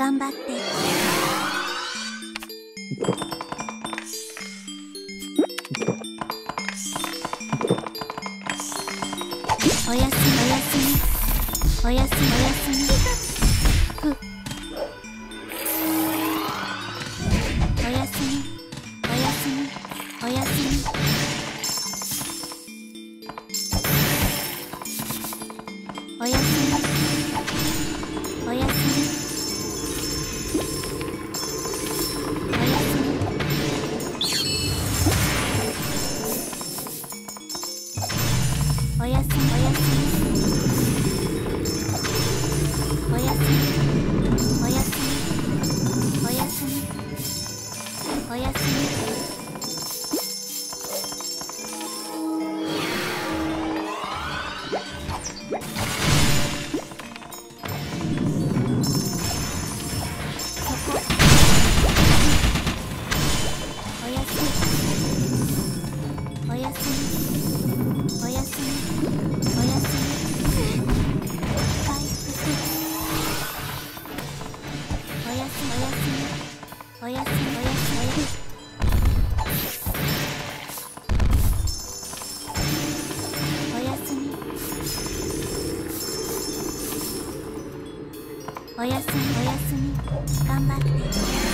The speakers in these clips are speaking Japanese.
頑張って。おやすみ。おやすみ。おやすみ。おやすみ。ふおやすみ。おやすみ。おやすみ。おやすみ。やすみそこおやすみ。おやすみおやすみ。頑張って。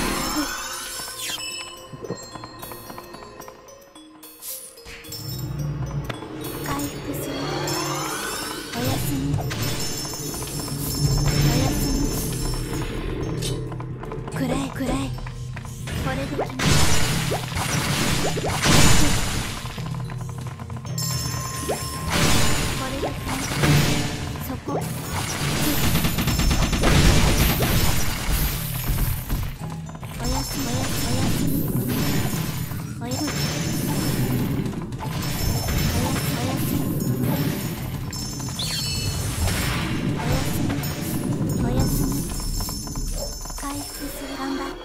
頑張って。